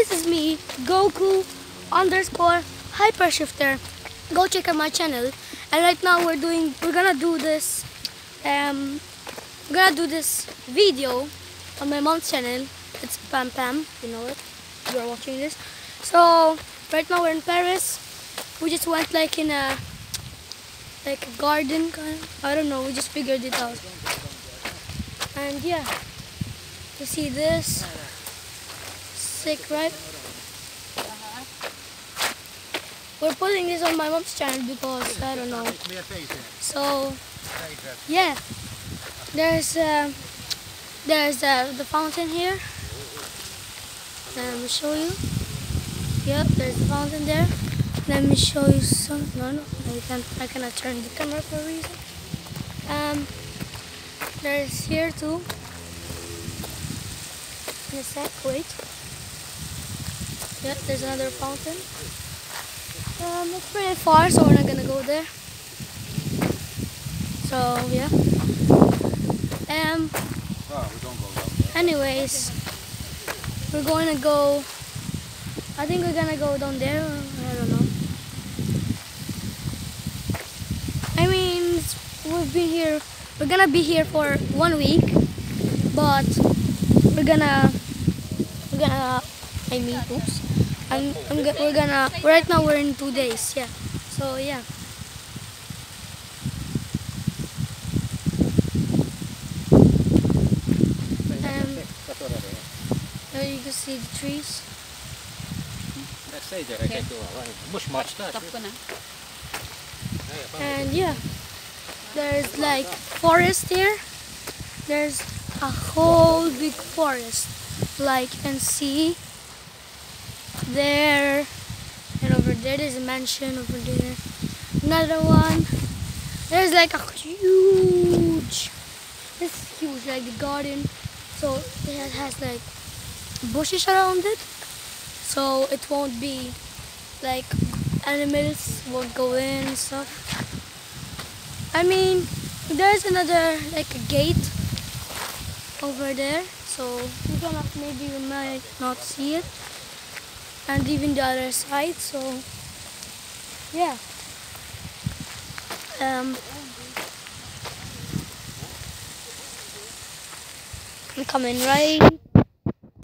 this is me, Goku underscore Hypershifter. Go check out my channel. And right now we're doing, we're gonna do this, um, we're gonna do this video on my mom's channel. It's Pam Pam, you know it. You're watching this. So right now we're in Paris. We just went like in a like a garden kind of, I don't know, we just figured it out. And yeah, you see this, sick right? We're putting this on my mom's channel because, I don't know. So, yeah, there's uh, there's uh, the fountain here. Let me show you. Yep, there's the fountain there. Let me show you some. No, no, I can't. I cannot turn the camera for a reason. Um, there's here too. In a sec, wait. Yeah, there's another fountain. Um, it's pretty far, so we're not gonna go there. So yeah. Um. Anyways, we're going to go. I think we're gonna go down there. I don't know. I mean, we've been here. We're gonna be here for one week, but we're gonna we're gonna. I mean, oops. I'm, I'm we're gonna. Right now we're in two days. Yeah. So yeah. Um, there you can see the trees. Ko. And yeah, there's like forest here. There's a whole big forest. Like you can see there and over there. There's a mansion over there. Another one. There's like a huge. This huge, like the garden. So it has like bushes around it. So it won't be like animals won't go in and stuff. I mean, there's another like a gate over there, so we cannot maybe you might not see it, and even the other side. So yeah. Um, I'm coming right